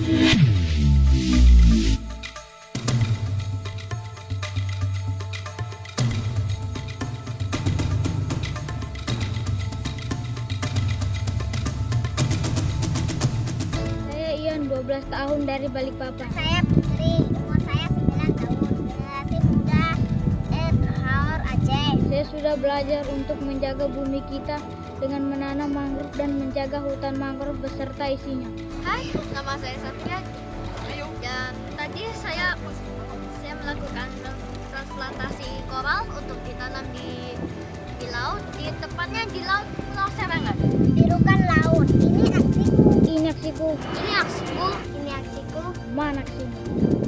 Saya Ion, 12 tahun dari Balikpapan. Saya Putri, Saya sudah belajar untuk menjaga bumi kita dengan menanam mangrove dan menjaga hutan mangrove beserta isinya. Hai, nama saya Safia. Dan tadi saya saya melakukan transplantasi koral untuk ditanam di di laut, di tepatnya di laut Pulau Serangan. Birukan laut. Ini aksiku. Ini aksiku, Ini aksiku. Ini aksiku. mana aksiku?